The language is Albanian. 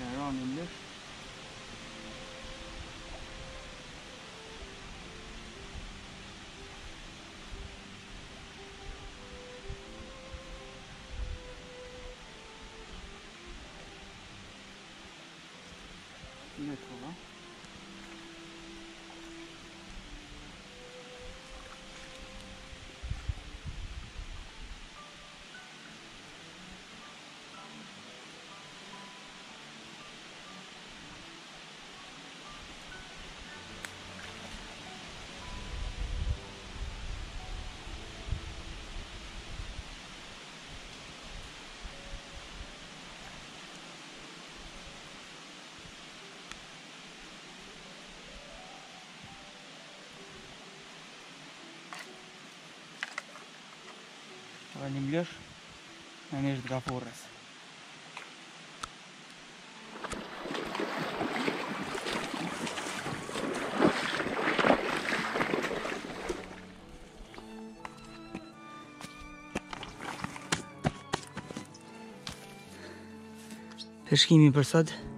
Devam indir. Net olan. Pra një mlësh Në një është nga forres Peshkimi për sëtë